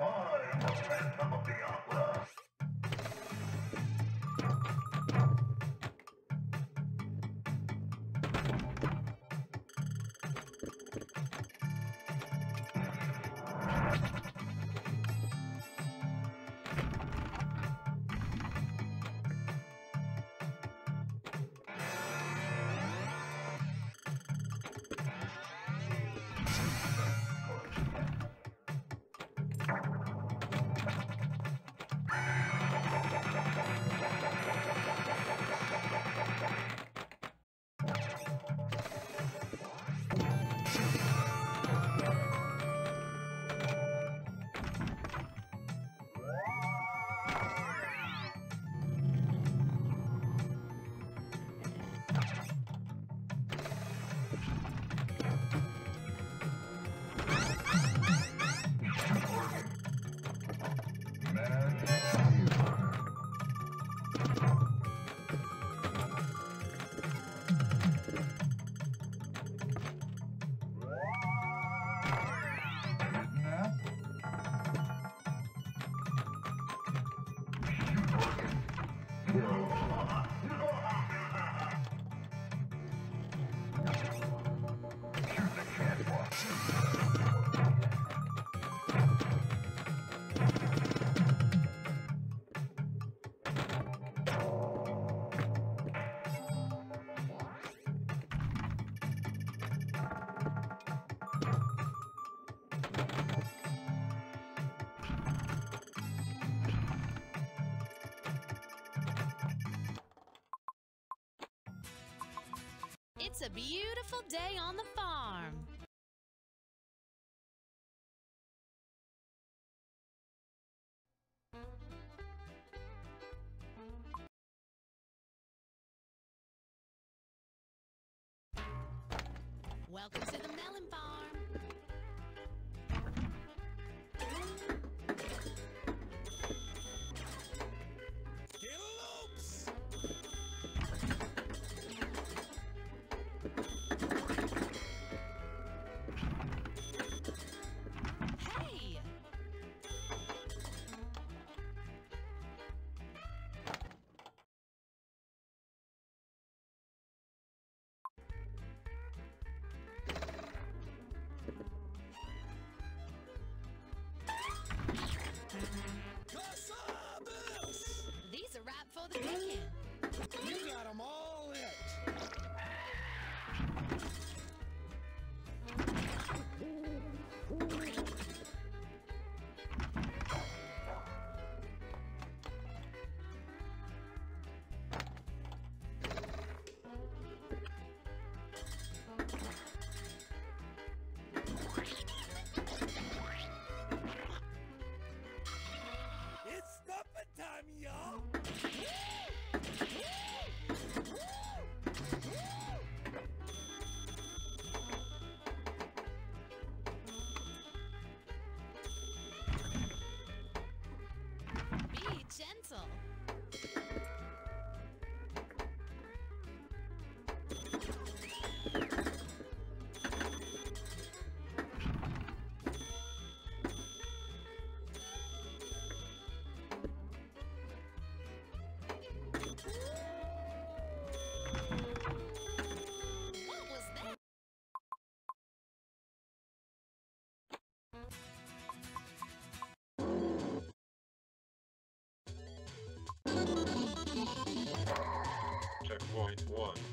I'm the man of the outlaw? It's a beautiful day on the. one.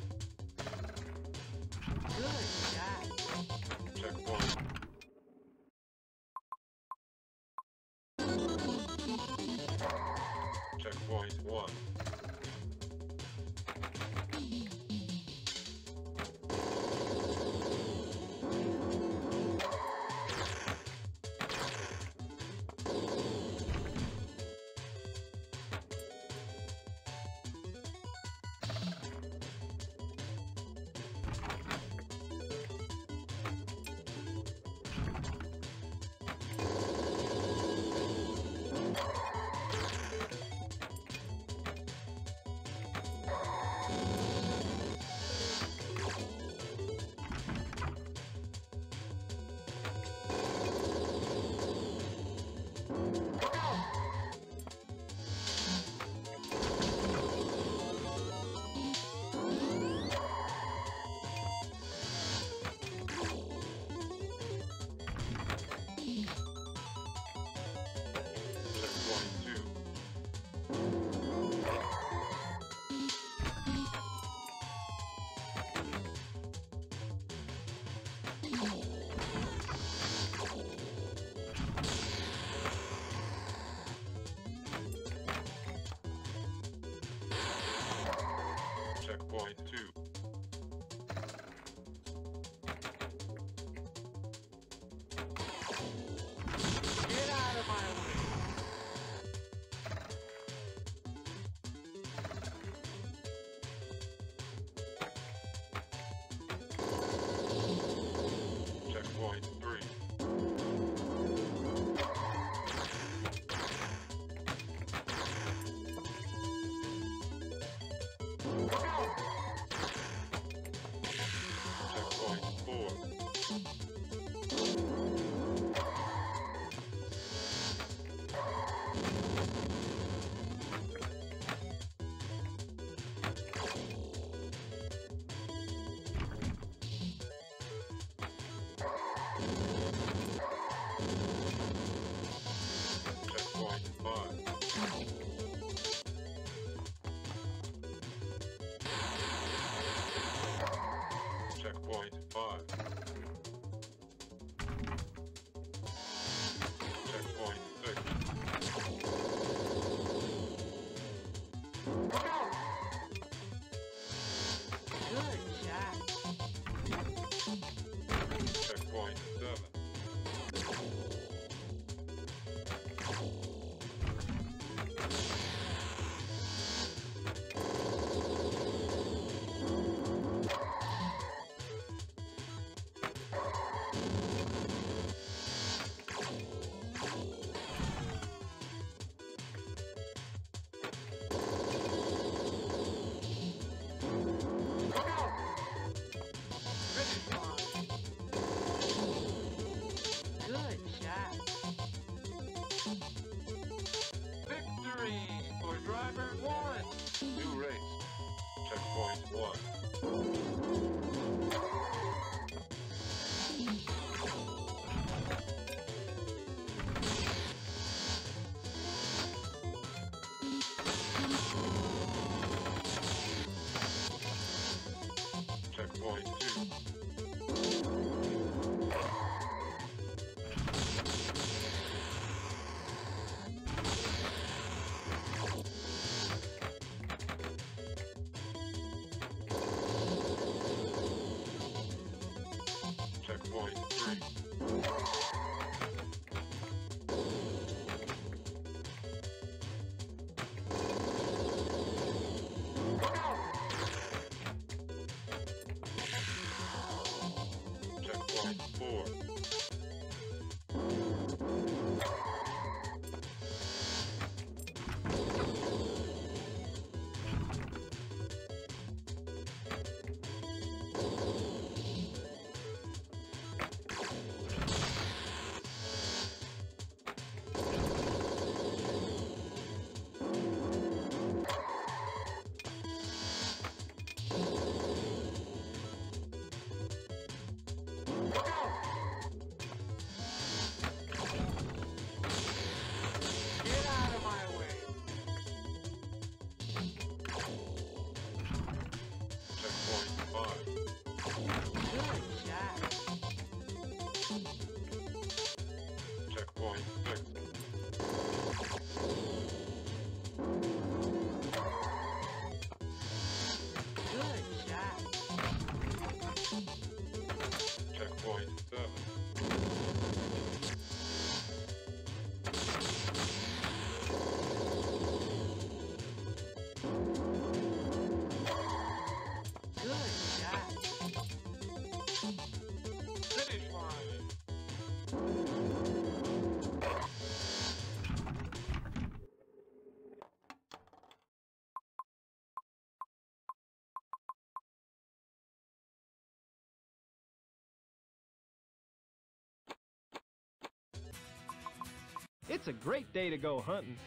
It's a great day to go hunting.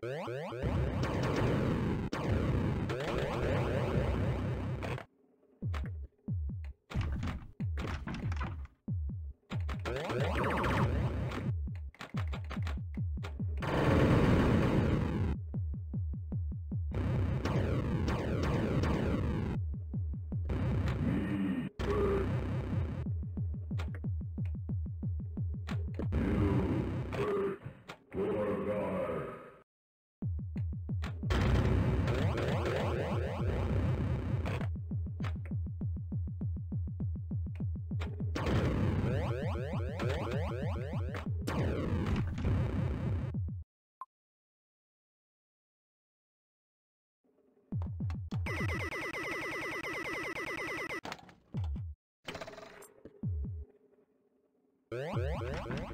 What? What?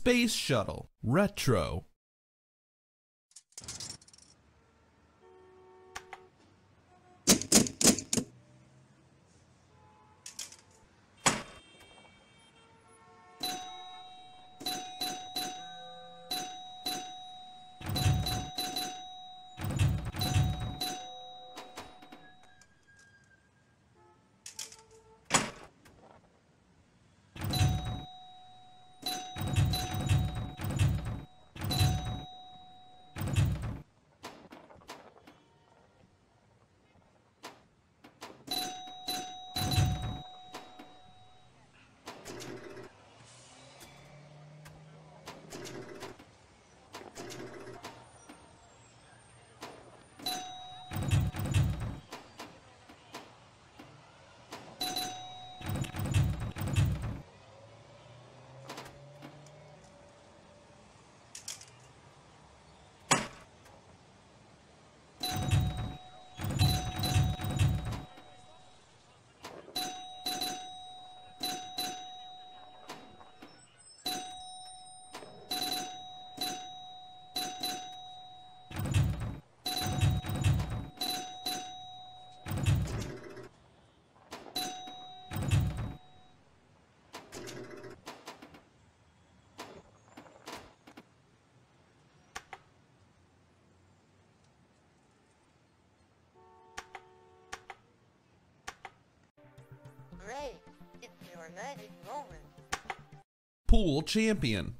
Space Shuttle Retro. Pool Champion.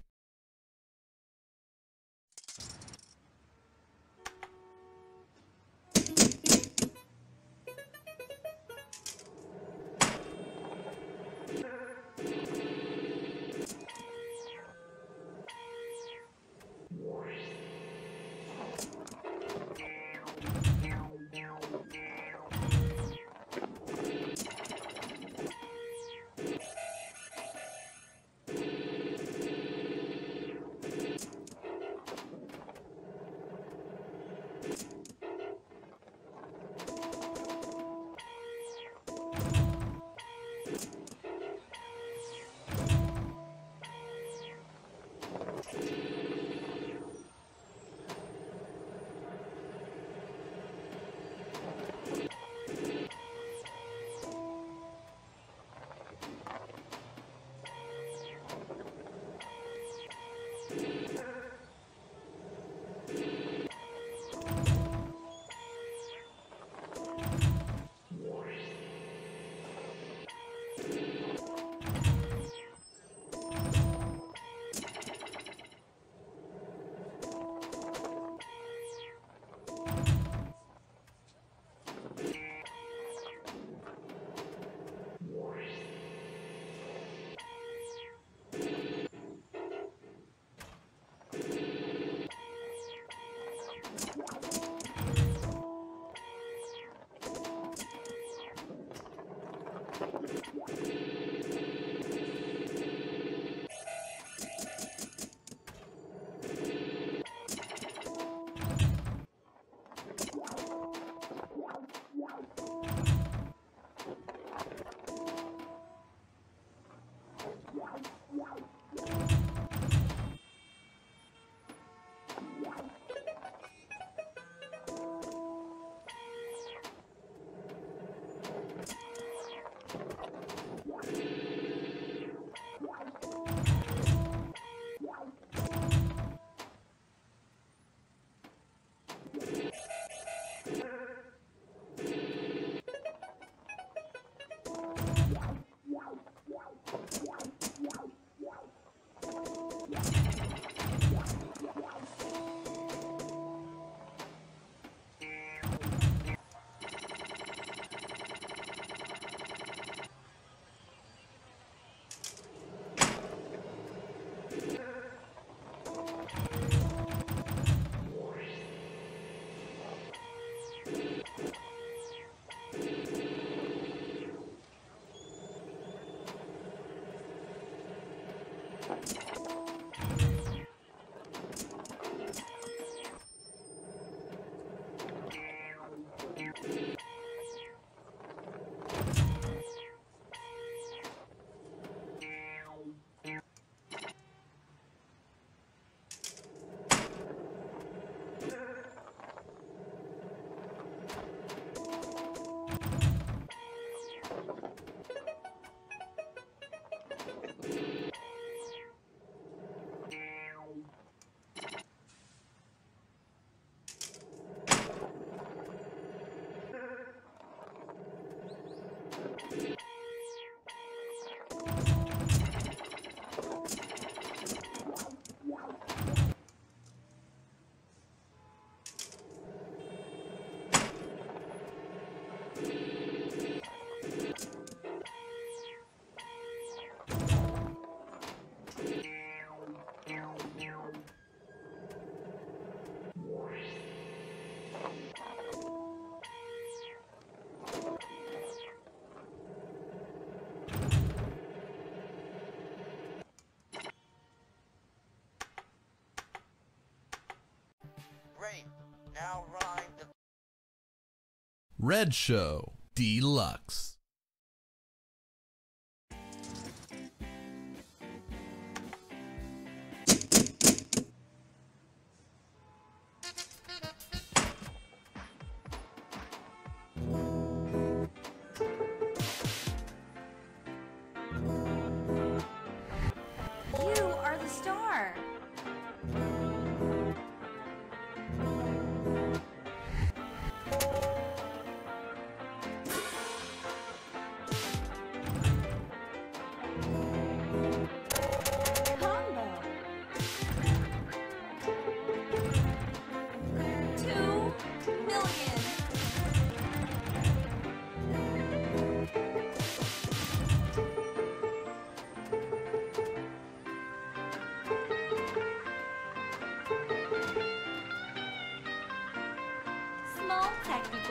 Red Show Deluxe.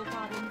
Technical problem,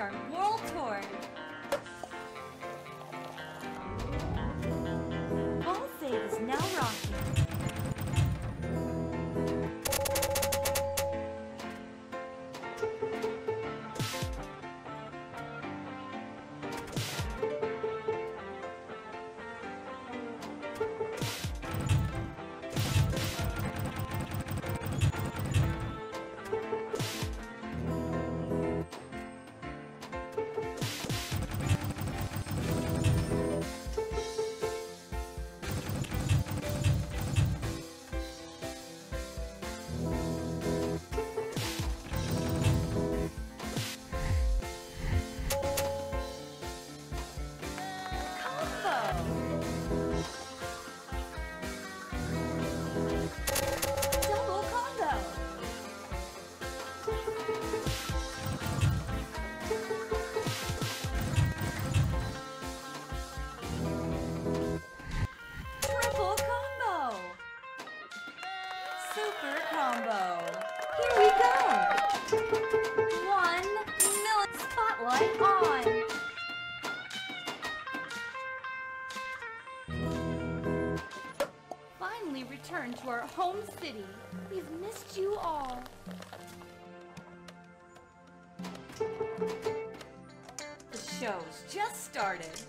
our Returned to our home city. We've missed you all. The show's just started.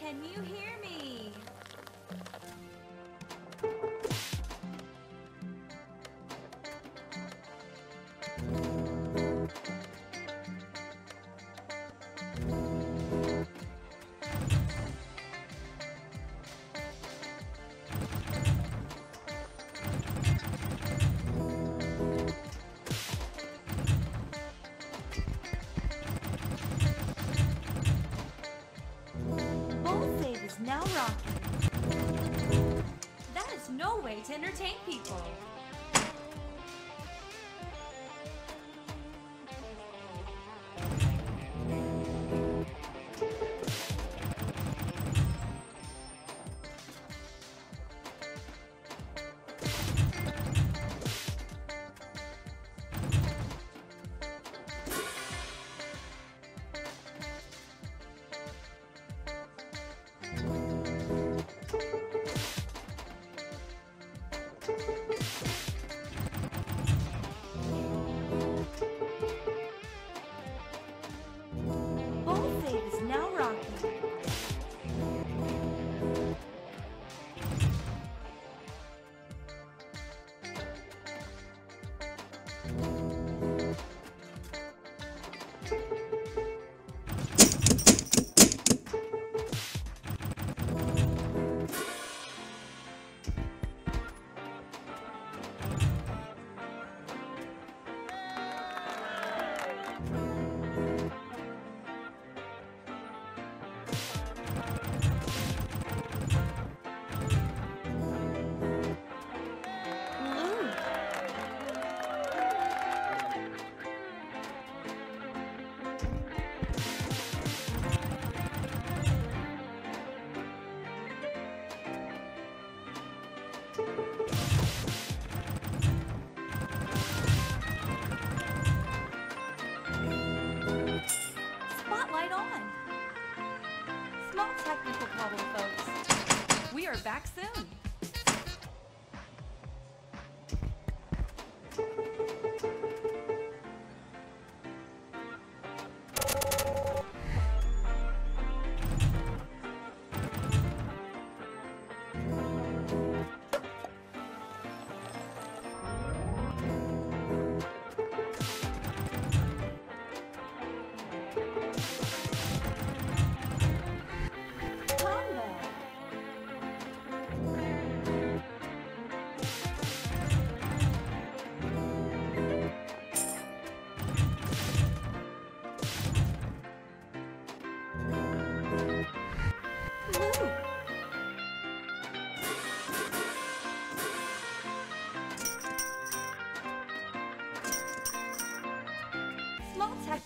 Can you hear me? That is no way to entertain people.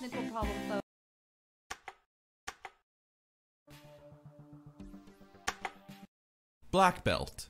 Technical problem, folks. Black belt.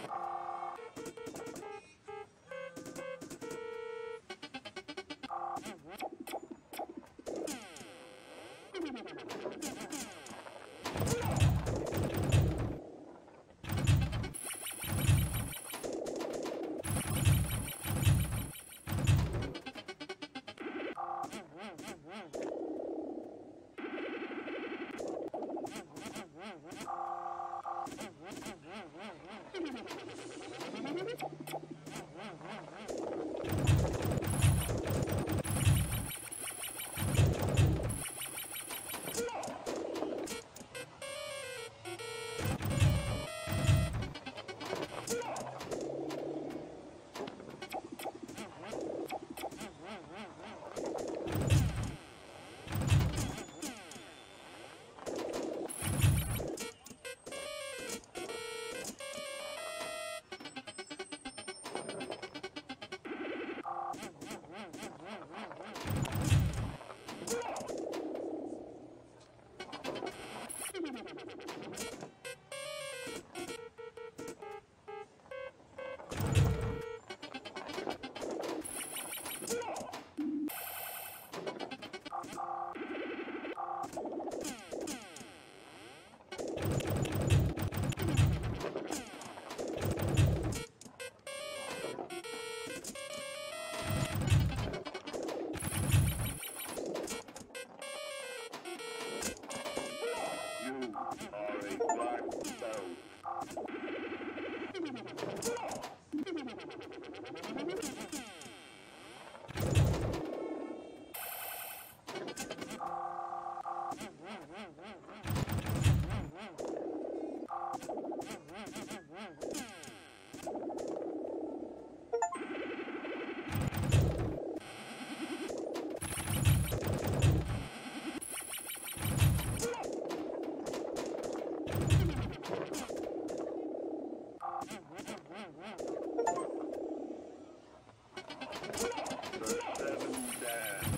seven